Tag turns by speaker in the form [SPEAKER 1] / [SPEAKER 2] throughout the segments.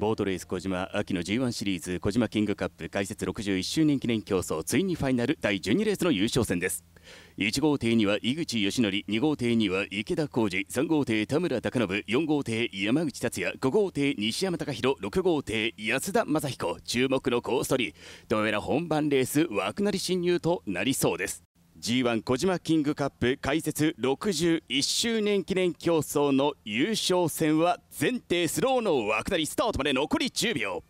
[SPEAKER 1] ボートレース小島秋の G1 シリーズ小島キングカップ開設61周年記念競争ついにファイナル第12レースの優勝戦です。1号艇には井口義則2号艇には池田浩二3号艇田村貴信4号艇山口達也5号艇西山隆弘6号艇安田正彦。注目のコース取りどうやら本番レース枠なり侵入となりそうです。G1 小島キングカップ開設61周年記念競争の優勝戦は前提スローの枠なりスタートまで残り10秒。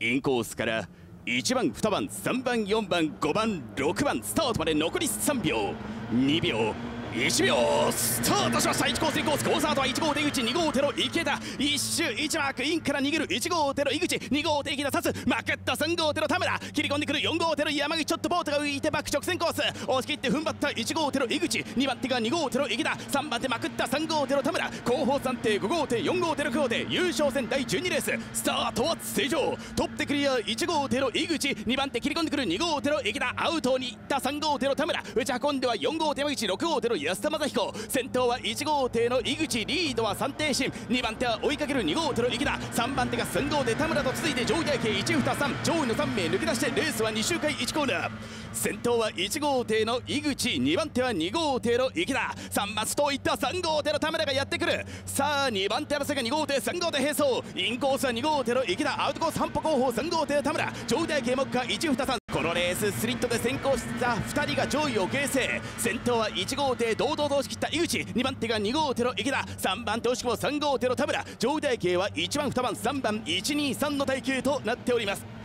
[SPEAKER 1] インコースから1番2番3番4番5番6番スタートまで残り3秒。2秒1秒スタートしました。1コースコースコースアートは1号出口2号手の池田。1周1マークインから逃げる1号手の井口。2号手池田刺すまくった3号手の田村。切り込んでくる4号手の山口ちょっとボートが浮いてバック直線コース。押し切って踏ん張った1号手の井口。2番手が2号手の池田。3番手まくった3号手の田村。後方3手5号手4号手の9号手。優勝戦第12レース。スタートは正常トップでクリア1号手の井口。2番手切り込んでくる2号手の池田。アウトに行った3号手の田村。打ち運んでは4号手山口。6号手の安田正彦先頭は1号艇の井口リードは3艇進2番手は追いかける2号艇の池田。3番手が3号艇田村と続いて上位台形123上位の3名抜け出してレースは2周回1コーナー。先頭は1号艇の井口2番手は2号艇の池田。3マスといった3号艇の田村がやってくる。さあ2番手争いが2号艇3号艇並走。インコースは2号艇の池田。アウトコース半歩後方3号艇田村。上位台形目下123このレーススリットで先行した2人が上位を形成。先頭は1号艇堂々と押し切った井口。2番手が2号艇の池田。3番手惜しくも3号艇の田村。上位台形は1番2番3番123の耐久となっております。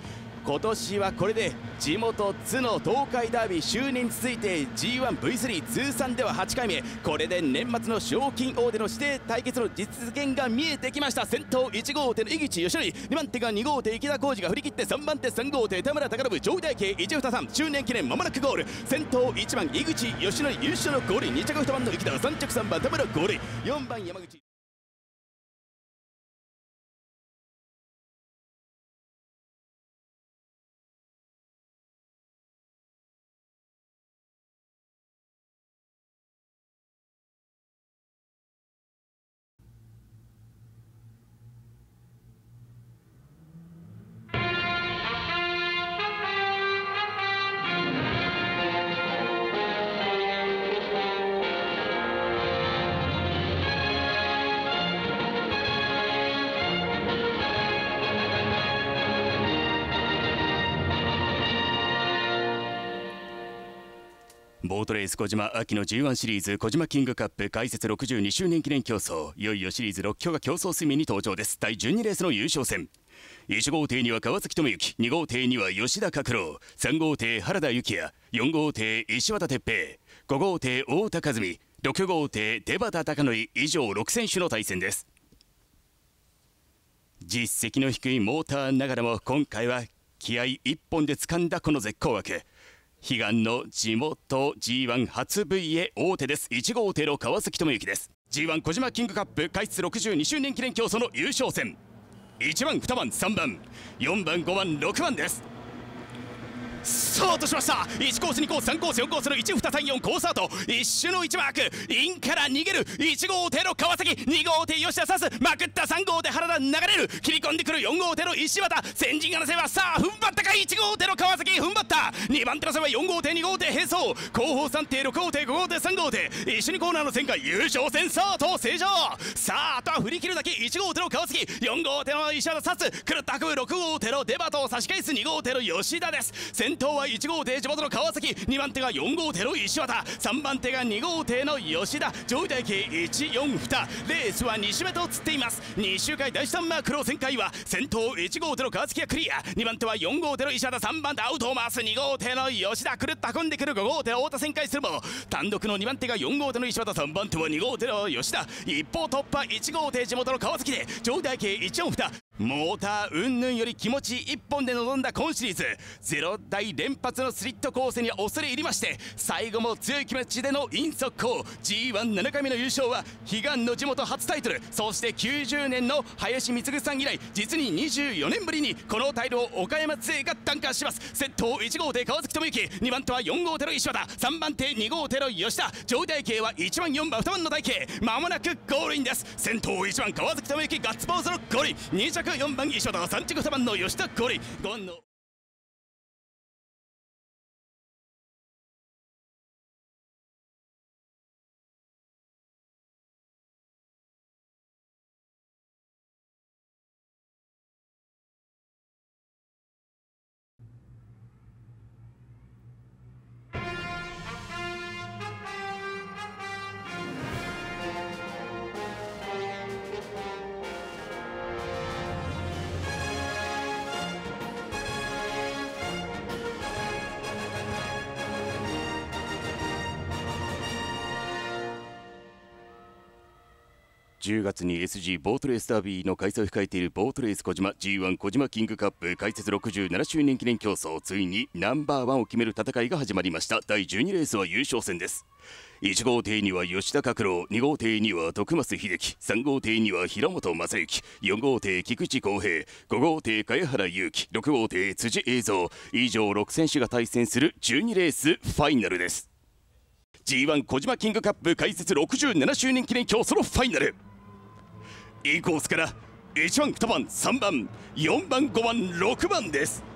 [SPEAKER 1] 今年はこれで地元津の東海ダービー就任続いて G1V3 通算では8回目。これで年末の賞金王での指定対決の実現が見えてきました。先頭1号艇の井口義則2番手が2号艇池田浩二が振り切って3番手3号艇田村貴信上位台形123周年記念まもなくゴール。先頭1番井口義則優勝のゴール。2着2番の池田3着3番田村ゴール。4番山口。ボートレース小島秋の G1 シリーズ小島キングカップ開設62周年記念競争。いよいよシリーズ6強が競争水面に登場です。第12レースの優勝戦。1号艇には川崎智之。2号艇には吉田拓郎。3号艇原田幸也。4号艇石渡哲平。5号艇太田和美。6号艇出畑貴則。以上6選手の対戦です。実績の低いモーターながらも今回は気合一本で掴んだこの絶好枠。悲願の地元 G1 初 V へ大手です。1号艇の川崎智之です。G1 小島キングカップ開設62周年記念競争の優勝戦。1番2番3番。4番5番6番です。スタートしました1コース2コース3コース4コースの1234コースアート一周の1マークインから逃げる1号艇の川崎2号艇吉田刺すまくった3号艇原田流れる切り込んでくる4号艇の石渡先陣争いはさあ踏ん張ったか1号艇の川崎踏ん張った2番手の差は4号艇2号艇並走後方3艇6号艇5号艇3号艇一緒にコーナーの旋回優勝戦スタート正常さああとは振り切るだけ1号艇の川崎4号艇の石渡刺す狂った運ぶ6号艇のデバトを差し返す2号艇の吉田です。先先頭は1号艇地元の川崎。2番手が4号艇の石渡。3番手が2号艇の吉田。上位台形142レースは2周目とつっています。2周回第3マークの旋回は先頭1号艇の川崎がクリア。2番手は4号艇の石渡。3番手アウトを回す2号艇の吉田。くるっと運んでくる5号艇太田旋回するも単独の2番手が4号艇の石渡。3番手は2号艇の吉田。一方突破1号艇地元の川崎で上位台形142モーター云々より気持ち一本で臨んだ今シリーズ。ゼロ台連発のスリット構成に恐れ入りまして最後も強い気持ちでのイン速攻 G17 回目の優勝は悲願の地元初タイトル。そして90年の林貢さん以来実に24年ぶりにこのタイルを岡山勢が奪還します。先頭1号艇川崎智之。2番手は4号艇の石和田。3番手2号艇の吉田。上位台形は1番4番2番の台形まもなくゴールインです。先頭1番川崎智之ガッツポーズのゴール2着4番石田3着2番の吉田五里5番の10月に SG ボートレースダービーの開催を控えているボートレース小島 G1 小島キングカップ開設67周年記念競争ついにナンバーワンを決める戦いが始まりました。第12レースは優勝戦です。1号艇には吉田拓郎2号艇には徳増秀樹3号艇には平本正幸4号艇菊池康平5号艇茅原祐希6号艇辻映像以上6選手が対戦する12レースファイナルです。G1 小島キングカップ開設67周年記念競争のファイナル。E コースから1番2番3番4番5番6番です。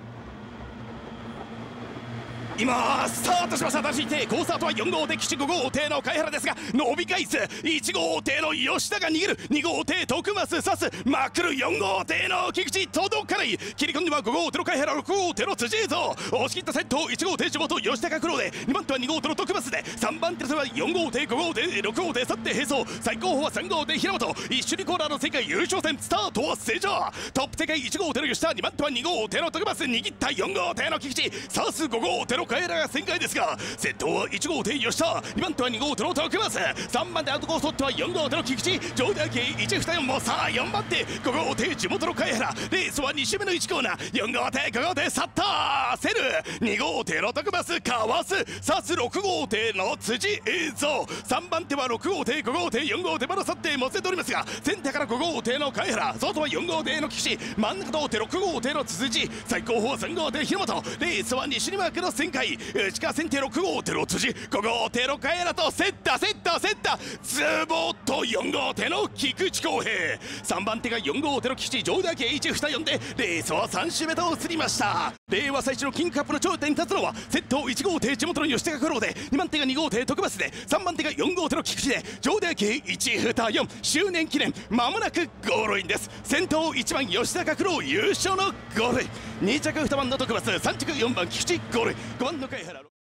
[SPEAKER 1] 今スタートしました新しい艇好スタートは4号艇岸5号艇の貝原です。が伸び返す1号艇の吉田が逃げる2号艇徳増刺すまくる4号艇の菊池届かない切り込んでは5号艇の貝原6号艇の辻映像押し切った先頭1号艇地元吉田が苦労で2番手は2号艇の徳増で3番手は4号艇5号艇6号艇去って並走最高峰は3号艇平本一緒にコーナーの世界優勝戦スタートは正常トップ世界1号艇の吉田2番手は2号艇の徳増握った4号艇の菊池刺す5号艇のカエラが旋回ですが先頭は1号艇吉田2番手は2号艇の徳松3番手アウトコーストットは4号艇の菊池上田系1、2、4もさあ4番手5号艇地元の貝原レースは2周目の1コーナー4号艇5号艇去ったセル2号艇の徳松かわす。さす6号艇の辻映像。3番手は6号艇5号艇4号艇まだ去ってもせております。がセンターから5号艇の貝原外は4号艇の岸真ん中通って6号艇の辻。最高峰3号艇平本レースは西にマークの旋回。内川先手6号艇の辻5号艇の茅原とセッタセッタセッタズボッと4号艇の菊池康平。3番手が4号艇の岸上田家1 2 4でレースは3周目と移りました。令和最初のキングカップの頂点に立つのは先頭1号艇地元の吉田が苦労で2番手が2号艇徳増で3番手が4号艇の菊池で上田家1 2 4周年記念まもなくゴールインです。先頭1番吉田が苦労優勝のゴール。イン2着2番の徳増3着4番菊池ゴール。イン ¿Cuándo caerá?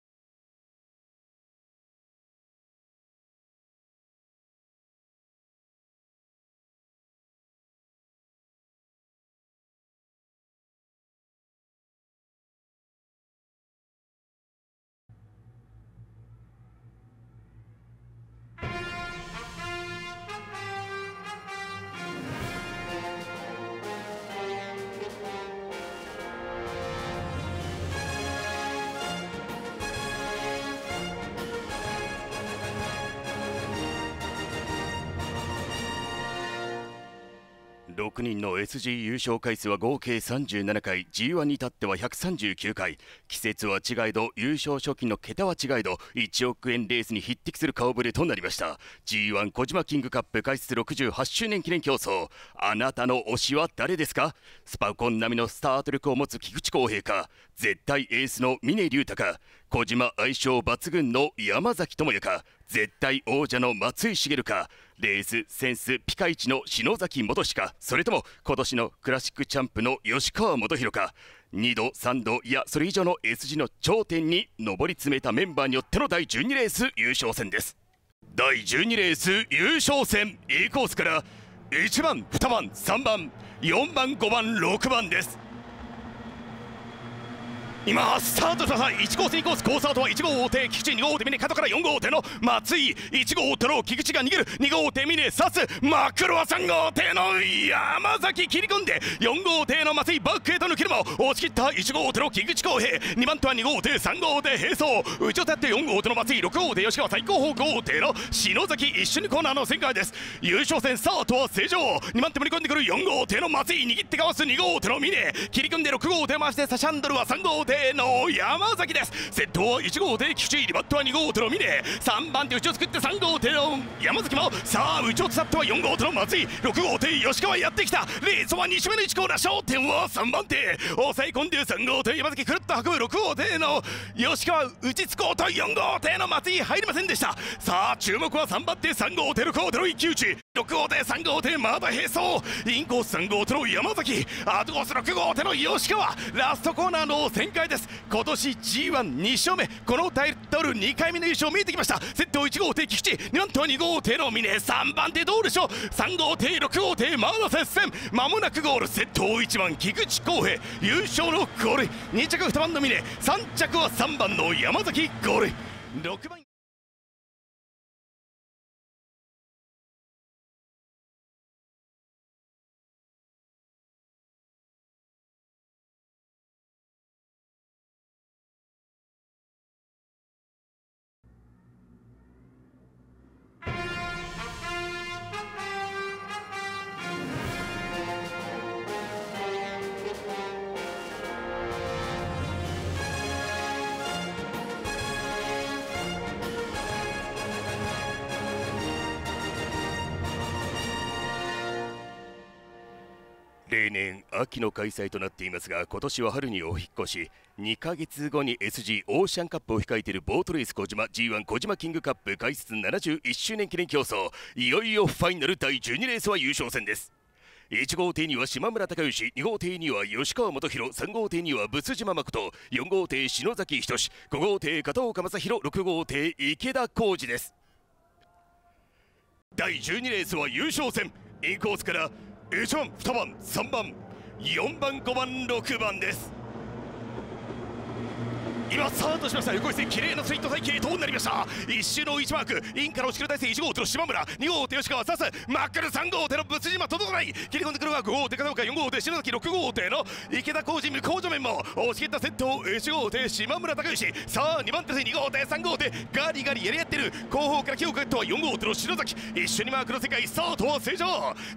[SPEAKER 1] 6人の SG 優勝回数は合計37回 G1 に至っては139回。季節は違いど優勝賞金の桁は違いど1億円レースに匹敵する顔ぶれとなりました。G1 小島キングカップ開設68周年記念競争。あなたの推しは誰ですか？スパコン並みのスタート力を持つ菊池康平か？絶対エースの峰竜太か？小島相性抜群の山崎智也か絶対王者の松井茂かレースセンスピカイチの篠崎元志かそれとも今年のクラシックチャンプの吉川元弘か2度3度いやそれ以上の S 字の頂点に上り詰めたメンバーによっての第12レース優勝戦です。第12レース優勝戦 E コースから1番2番3番4番5番6番です。今スタートしました。1号線2コースコースアウトは1号艇菊池2号艇峰角から4号艇の松井。1号艇の菊池が逃げる。2号艇峰刺すマクロは3号艇の山崎切り込んで4号艇の松井バックへと抜けるも押し切った。1号艇の菊池康平。2番手は2号艇3号艇並走。内を立って4号艇の松井。6号艇吉川最高峰5号艇の篠崎一緒にコーナーの旋回です。優勝戦スタートは正常2番手盛り込んでくる4号艇の松井。握ってかわす2号艇の峰。切り込んで6号艇回してサシャンドルは3号艇艇の山崎です。先頭は1号艇菊池2番手は2号艇の峰3番手内を作って3号艇の山崎もさあ内を伝っては4号艇の松井。6号艇吉川やってきた。レースは2周目の1コーナー焦点は3番手抑え込んで3号艇山崎くるっと運ぶ。6号艇の吉川打ちつこうと4号艇の松井入りませんでした。さあ注目は3番手3号艇6号艇の一騎打ち。6号艇3号艇まだ並走。インコース3号艇の山崎。アドコース6号艇の吉川。ラストコーナーの旋回。です。今年 G12 勝目。このタイトル2回目の優勝見えてきました。先頭1号艇菊池2番手は2号艇の峰。3番手どうでしょう。3号艇6号艇まだ接戦。まもなくゴール。先頭1番菊池浩平。優勝のゴール。2着2番の峰。3着は3番の山崎ゴール。6番。例年秋の開催となっていますが今年は春にお引っ越し2ヶ月後に SG オーシャンカップを控えているボートレース小島 G1 小島キングカップ開設71周年記念競争いよいよファイナル第12レースは優勝戦です。1号艇には島村隆義2号艇には吉川元弘3号艇には仏島誠4号艇篠崎仁5号艇片岡正弘6号艇池田浩二です。第12レースは優勝戦。インコースから1番2番3番4番5番6番です。今スタートしました。横一線綺麗なスイート体系となりました？一周の1マーク。インから押し切る体制1号手の島村。2号手吉川刺すマックル3号手の仏島届かない。切り込んでくるは5号手片岡4号手篠崎6号手の。池田浩二向こう正面も。押し切った先頭1号手島村隆義。さあ2番手2号手3号手。ガリガリやり合ってる。後方から木をかけたは4号手の篠崎。一緒にマークの世界スタートは正常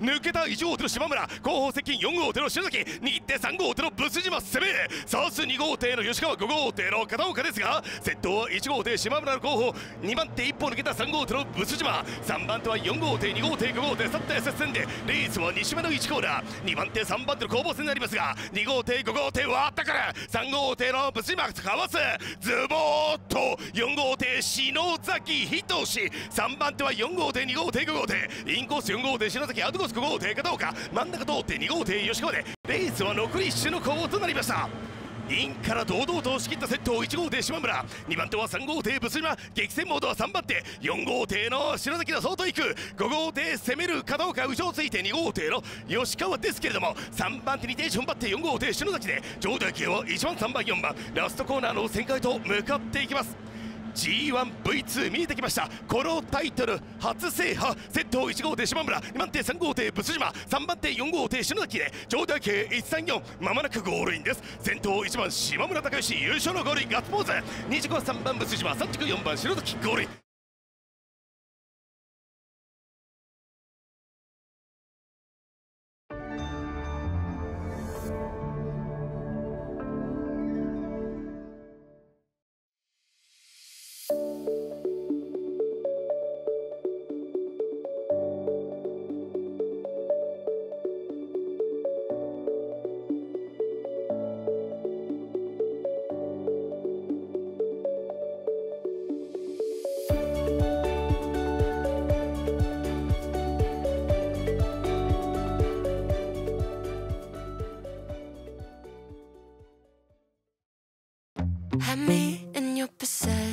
[SPEAKER 1] 抜けた1号手の島村。後方接近4号手の篠崎。握って3号手の仏島攻め。さす2号手の吉川5号手の片岡ですが先頭は1号艇島村の後方2番手1歩抜けた3号艇のブス島。3番手は4号艇2号艇5号艇3艇接戦でレースは2周目の1コーナー2番手3番手の攻防戦になりますが2号艇5号艇割ったから3号艇のブス島かわす。ズボーっと4号艇篠崎仁。3番手は4号艇2号艇5号艇。インコース4号艇篠崎アウトコース5号艇片岡。真ん中通って2号艇吉川で。レースは残り1周の攻防となりました。インから堂々と押し切ったセットを1号艇島村。2番手は3号艇仏島。激戦モードは3番手。4号艇の篠崎の相当いく。5号艇攻める片岡後ろをついて2号艇の吉川ですけれども。3番手にテンション張って4号艇篠崎で。上代系は1番3番4番。ラストコーナーの旋回と向かっていきます。G1V2 見えてきました。このタイトル初制覇。セット1号艇島村。2番手3号艇仏島。3番手4号艇篠崎で。上代系134まもなくゴールインです。先頭1番島村隆義。優勝のゴールインガッツポーズ。2着は3番仏島。3着4番篠崎ゴールイン。
[SPEAKER 2] up a.